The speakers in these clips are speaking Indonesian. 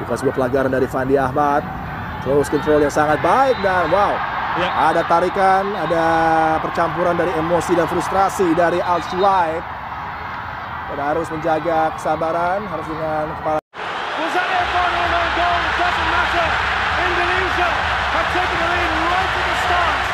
Bukan sebuah pelanggaran dari Fandi Ahmad. Close control yang sangat baik dan wow. Ya. Ada tarikan, ada percampuran dari emosi dan frustrasi dari Al Suwaid. Dan harus menjaga kesabaran, harus dengan kepala. Indonesia have taken the lead right at the start.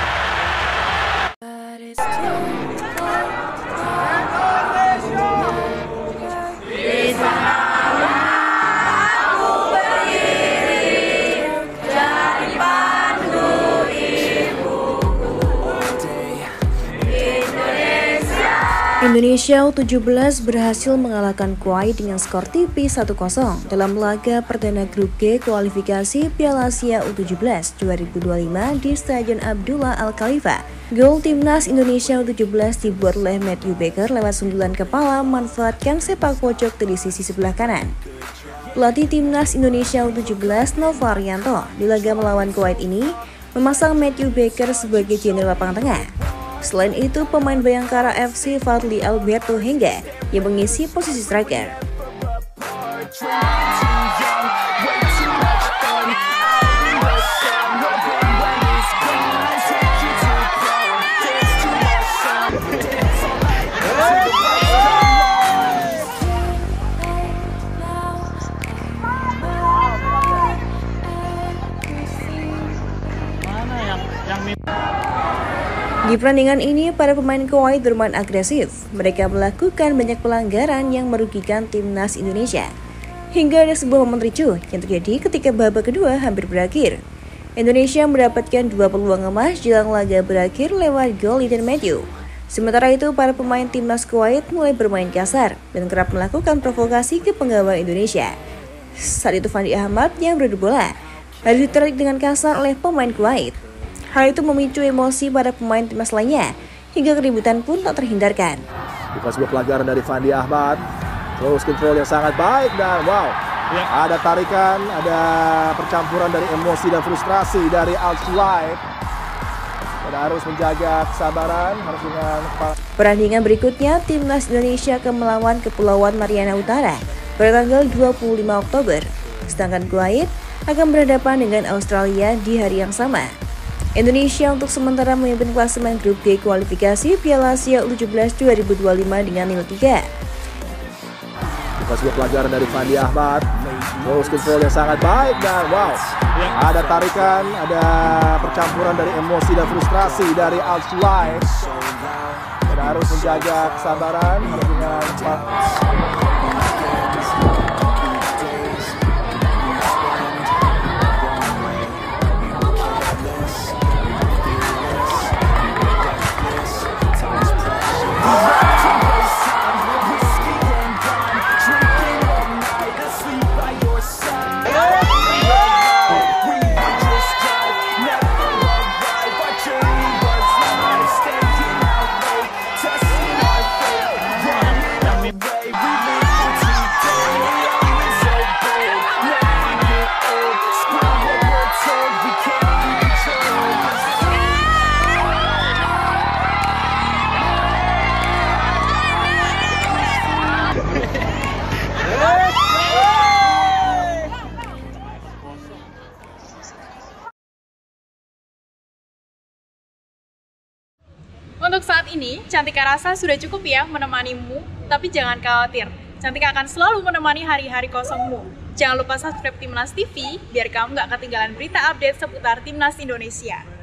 Indonesia U17 berhasil mengalahkan Kuwait dengan skor tipis 1-0 dalam laga perdana grup G kualifikasi Piala Asia U17 2025 di Stadion Abdullah Al Khalifa. Gol timnas Indonesia U17 dibuat oleh Matthew Baker lewat sundulan kepala memanfaatkan sepak pojok dari sisi sebelah kanan. Pelatih timnas Indonesia U17 Nova Arianto di laga melawan Kuwait ini memasang Matthew Baker sebagai jenderal lapangan tengah. Selain itu, pemain Bayangkara FC Fadli Alberto Hengga yang mengisi posisi striker. Di pertandingan ini, para pemain Kuwait bermain agresif. Mereka melakukan banyak pelanggaran yang merugikan timnas Indonesia. Hingga ada sebuah momen ricuh yang terjadi ketika babak kedua hampir berakhir. Indonesia mendapatkan dua peluang emas jelang laga berakhir lewat gol Ethan Matthew. Sementara itu, para pemain timnas Kuwait mulai bermain kasar dan kerap melakukan provokasi ke penggawa Indonesia. Saat itu Fandi Ahmad yang beradu bola harus ditarik dengan kasar oleh pemain Kuwait. Hal itu memicu emosi pada pemain timnas lainnya, hingga keributan pun tak terhindarkan. Bukan sebuah pelanggaran dari Fandi Ahmad. Close control yang sangat baik dan wow. Ya. Ada tarikan, ada percampuran dari emosi dan frustrasi dari Al Suwaid. Dan harus menjaga kesabaran, harus dengan Perandingan berikutnya, timnas Indonesia akan melawan Kepulauan Mariana Utara pada tanggal 25 Oktober. Sedangkan Kuwait akan berhadapan dengan Australia di hari yang sama. Indonesia untuk sementara memimpin klasemen grup G kualifikasi Piala Asia U17 2025 dengan nilai 3. Bukan pelanggaran dari Fandi Ahmad. Close control yang sangat baik dan wow. Ada tarikan, ada percampuran dari emosi dan frustrasi dari Al. Dan harus menjaga kesabaran, dengan Untuk saat ini, Cantika rasa sudah cukup ya menemanimu, tapi jangan khawatir. Cantika akan selalu menemani hari-hari kosongmu. Jangan lupa subscribe Timnas TV, biar kamu nggak ketinggalan berita update seputar Timnas Indonesia.